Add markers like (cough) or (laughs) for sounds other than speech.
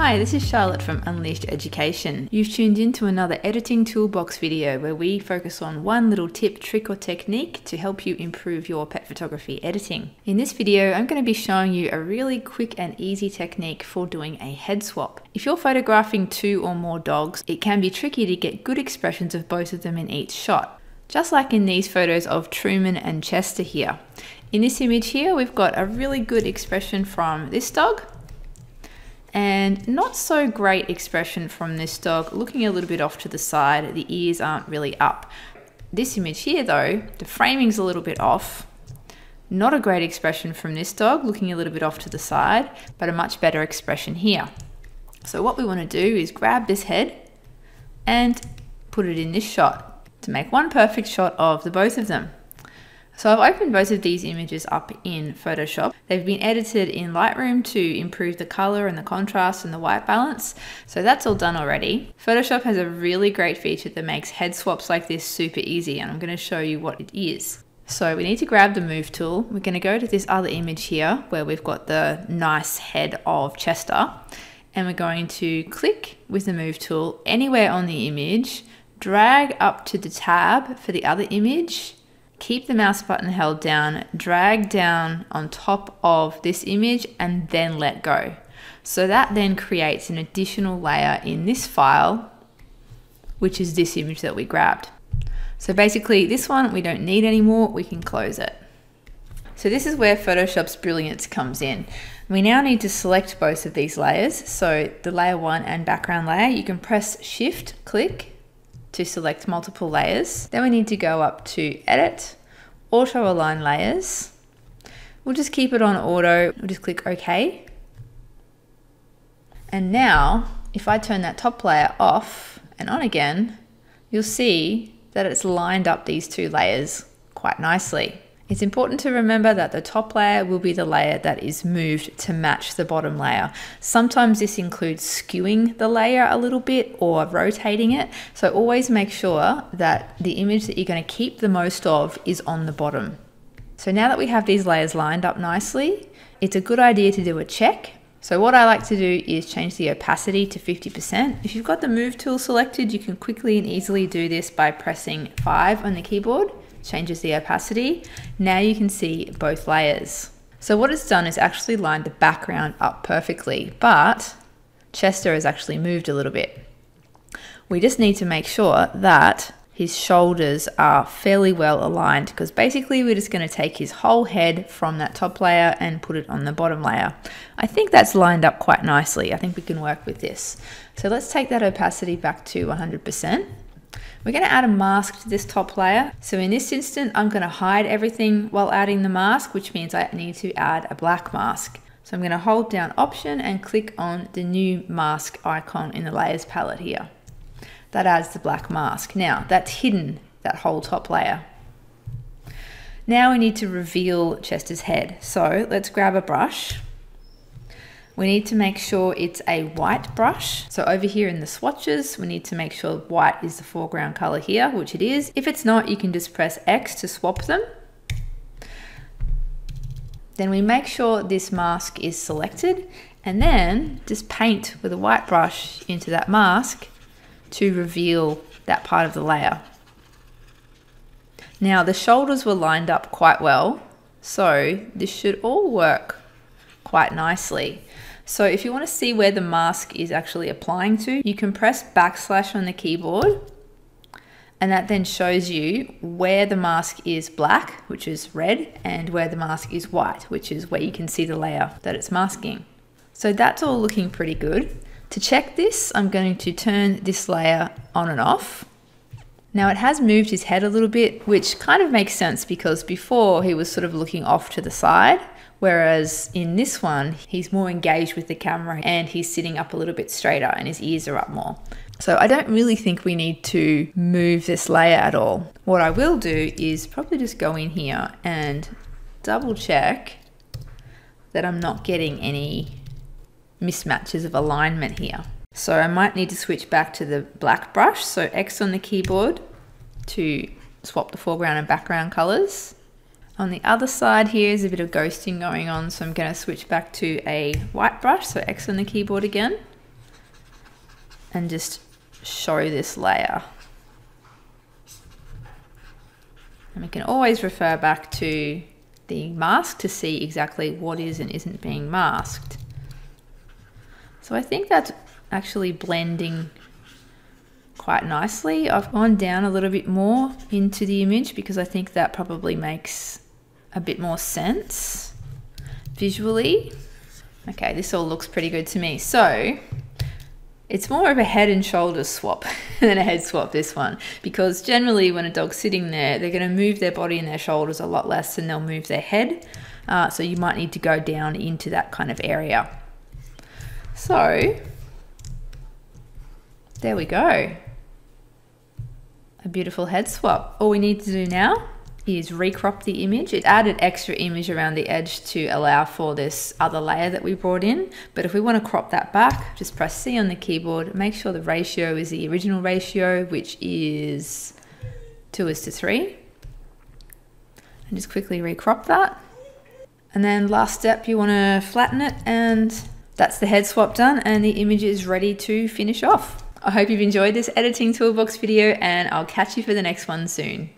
Hi, this is Charlotte from Unleashed Education. You've tuned into another editing toolbox video where we focus on one little tip, trick or technique to help you improve your pet photography editing. In this video, I'm going to be showing you a really quick and easy technique for doing a head swap. If you're photographing two or more dogs, it can be tricky to get good expressions of both of them in each shot. Just like in these photos of Truman and Chester here. In this image here, we've got a really good expression from this dog and not so great expression from this dog, looking a little bit off to the side. The ears aren't really up. This image here though, the framing's a little bit off. Not a great expression from this dog, looking a little bit off to the side, but a much better expression here. So what we want to do is grab this head and put it in this shot to make one perfect shot of the both of them. So I've opened both of these images up in Photoshop. They've been edited in Lightroom to improve the color and the contrast and the white balance. So that's all done already. Photoshop has a really great feature that makes head swaps like this super easy and I'm going to show you what it is. So we need to grab the move tool. We're going to go to this other image here where we've got the nice head of Chester and we're going to click with the move tool anywhere on the image, drag up to the tab for the other image keep the mouse button held down, drag down on top of this image and then let go. So that then creates an additional layer in this file, which is this image that we grabbed. So basically this one we don't need anymore, we can close it. So this is where Photoshop's brilliance comes in. We now need to select both of these layers. So the layer one and background layer, you can press shift click to select multiple layers. Then we need to go up to edit, auto align layers. We'll just keep it on auto. We'll just click OK. And now if I turn that top layer off and on again, you'll see that it's lined up these two layers quite nicely. It's important to remember that the top layer will be the layer that is moved to match the bottom layer. Sometimes this includes skewing the layer a little bit or rotating it. So always make sure that the image that you're going to keep the most of is on the bottom. So now that we have these layers lined up nicely, it's a good idea to do a check. So what I like to do is change the opacity to 50%. If you've got the move tool selected, you can quickly and easily do this by pressing 5 on the keyboard changes the opacity. Now you can see both layers. So what it's done is actually lined the background up perfectly, but Chester has actually moved a little bit. We just need to make sure that his shoulders are fairly well aligned because basically we're just going to take his whole head from that top layer and put it on the bottom layer. I think that's lined up quite nicely. I think we can work with this. So let's take that opacity back to 100%. We're going to add a mask to this top layer. So in this instant, I'm going to hide everything while adding the mask, which means I need to add a black mask. So I'm going to hold down option and click on the new mask icon in the layers palette here. That adds the black mask. Now that's hidden that whole top layer. Now we need to reveal Chester's head. So let's grab a brush we need to make sure it's a white brush. So over here in the swatches, we need to make sure white is the foreground color here, which it is. If it's not, you can just press X to swap them. Then we make sure this mask is selected and then just paint with a white brush into that mask to reveal that part of the layer. Now the shoulders were lined up quite well, so this should all work quite nicely. So if you want to see where the mask is actually applying to, you can press backslash on the keyboard and that then shows you where the mask is black, which is red, and where the mask is white, which is where you can see the layer that it's masking. So that's all looking pretty good. To check this, I'm going to turn this layer on and off. Now it has moved his head a little bit, which kind of makes sense because before he was sort of looking off to the side. Whereas in this one, he's more engaged with the camera and he's sitting up a little bit straighter and his ears are up more. So I don't really think we need to move this layer at all. What I will do is probably just go in here and double check that I'm not getting any mismatches of alignment here. So I might need to switch back to the black brush. So X on the keyboard to swap the foreground and background colors. On the other side here is a bit of ghosting going on, so I'm going to switch back to a white brush, so X on the keyboard again. and just show this layer. And we can always refer back to the mask to see exactly what is and isn't being masked. So I think that's actually blending quite nicely. I've gone down a little bit more into the image because I think that probably makes a bit more sense visually. Okay, this all looks pretty good to me. So it's more of a head and shoulders swap (laughs) than a head swap, this one, because generally when a dog's sitting there, they're going to move their body and their shoulders a lot less than they'll move their head. Uh, so you might need to go down into that kind of area. So there we go. A beautiful head swap. All we need to do now is recrop the image. It added extra image around the edge to allow for this other layer that we brought in. But if we want to crop that back, just press C on the keyboard, make sure the ratio is the original ratio, which is 2 is to 3. And just quickly recrop that. And then last step, you want to flatten it and that's the head swap done and the image is ready to finish off. I hope you've enjoyed this editing toolbox video and I'll catch you for the next one soon.